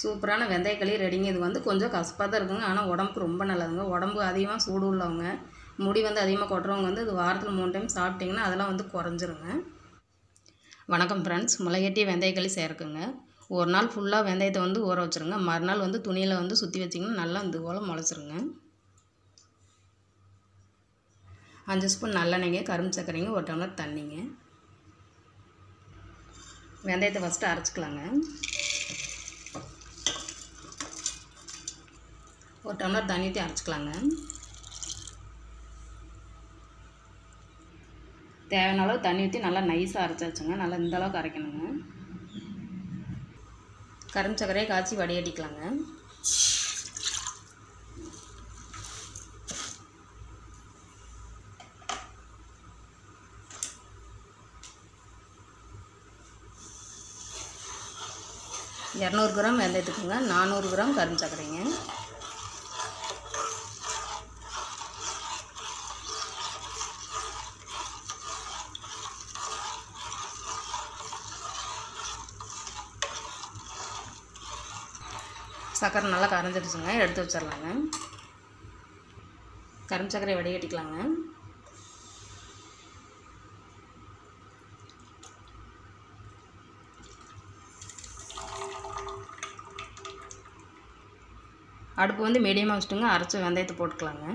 சூப்பரான வெந்தயக்களி ரெடிங்க இது வந்து கொஞ்சம் கசப்பாக தான் இருக்குங்க. ஆனால் உடம்புக்கு ரொம்ப நல்லதுங்க. உடம்பு அதிகமாக சூடு உள்ளவங்க முடி வந்து அதிகமாக கொட்டுறவங்க வந்து இது வாரத்தில் மூணு டைம் சாப்பிட்டிங்கன்னா அதெல்லாம் வந்து குறைஞ்சிருங்க. வணக்கம் ஃப்ரெண்ட்ஸ் முளைகட்டி வெந்தயக்களி சேர்க்குங்க ஒரு நாள் ஃபுல்லாக வெந்தயத்தை வந்து ஊற வச்சுருங்க. மறுநாள் வந்து துணியில் வந்து சுற்றி வச்சிங்கன்னா நல்லா இந்த போல் முளைச்சிருங்க. அஞ்சு ஸ்பூன் நல்லெண்ணெய்ங்க கரும்பு சர்க்கரைங்க ஒரு டம்ளர் தண்ணிங்க. வெந்தயத்தை ஃபஸ்ட்டு அரைச்சிக்கலாங்க. ஒரு டம்ளர் தண்ணி ஊற்றி அரைச்சிக்கலாங்க. தேவையான அளவு தண்ணி ஊற்றி நல்லா நைஸாக அரைச்சாச்சுங்க நல்லா இந்த அளவுக்கு அரைக்கணுங்க. கரும்பு சர்க்கரையை காய்ச்சி வடிகட்டிக்கலாங்க. இரநூறு கிராம் வெந்தயத்துக்குங்க. நானூறு கிராம் கரும்பு சர்க்கரைங்க. சக்கரை நல்லா கரைஞ்சிடுச்சுங்க எடுத்து வச்சிடலாங்க. கரும்பு சக்கரை வடிகட்டிக்கலாங்க. அடுப்பு வந்து மீடியமாக வச்சுட்டுங்க அரைச்சி வெந்தயத்தை போட்டுக்கலாங்க.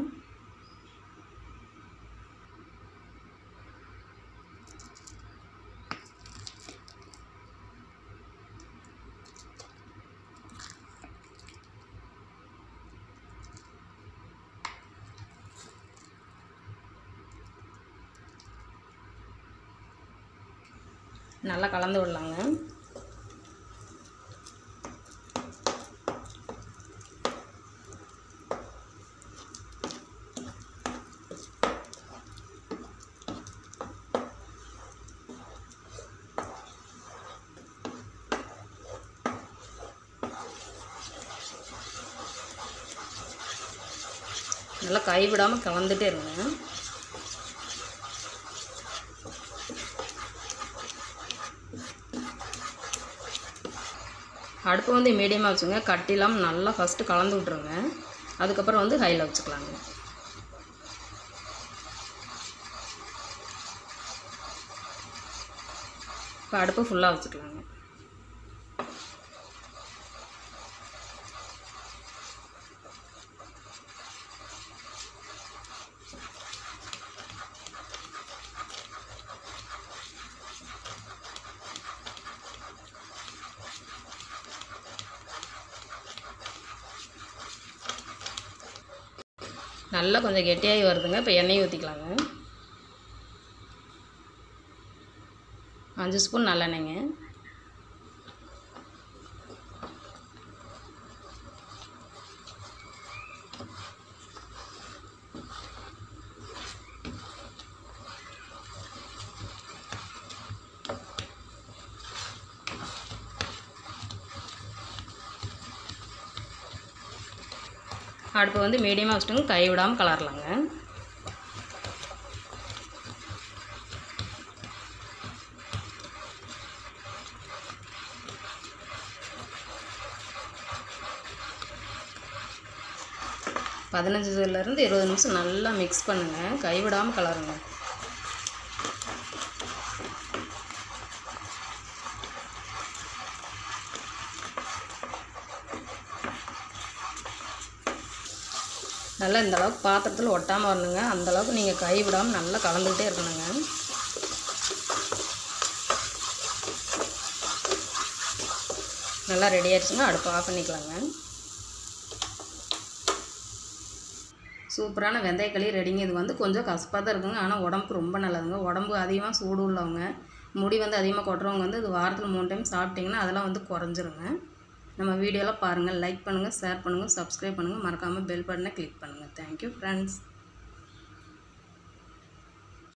நல்லா கலந்து விடலாங்க. நல்லா கைவிடாமல் கலந்துகிட்டே இருங்க. அடுப்பு வந்து மீடியமாக வச்சுங்க கட்டிலாம் நல்லா ஃபஸ்ட்டு கலந்து விட்ருங்க அதுக்கப்புறம் வந்து ஹையில் வச்சுக்கலாங்க. இப்போ அடுப்பு ஃபுல்லாக வச்சுக்கலாங்க. நல்லா கொஞ்சம் கெட்டியாகி வருதுங்க. இப்போ எண்ணெய் ஊற்றிக்கலாங்க அஞ்சு ஸ்பூன் நல்லெண்ணெய்ங்க. அடுப்பு வந்து மீடியமாக வச்சுட்டு கை விடாமல் கலரலாங்க. பதினஞ்சுலேருந்து இருபது நிமிஷம் நல்லா மிக்ஸ் பண்ணுங்கள் கைவிடாமல் கலருங்க. நல்லா இந்தளவுக்கு பாத்திரத்தில் ஒட்டாமல் வரணுங்க. அந்த அளவுக்கு நீங்கள் கை விடாமல் நல்லா கலந்துக்கிட்டே இருக்கணுங்க. நல்லா ரெடி ஆயிடுச்சுன்னா அடுப்பு ஆஃப் பண்ணிக்கலாங்க. சூப்பரான வெந்தயக்களி ரெடிங்க இது வந்து கொஞ்சம் கசப்பாக தான் இருக்குங்க. ஆனால் உடம்புக்கு ரொம்ப நல்லதுங்க. உடம்பு அதிகமாக சூடு உள்ளவங்க முடி வந்து அதிகமாக கொட்டுறவங்க வந்து இது வாரத்தில் மூணு டைம் சாப்பிட்டிங்கன்னா அதெல்லாம் வந்து குறைஞ்சிருங்க. நம்ம வீடியோலாம் பாருங்கள். லைக் பண்ணுங்கள் ஷேர் பண்ணுங்கள் சப்ஸ்கிரைப் பண்ணுங்கள். மறக்காமல் பெல் பட்டனை கிளிக் பண்ணுங்கள். Thank you friends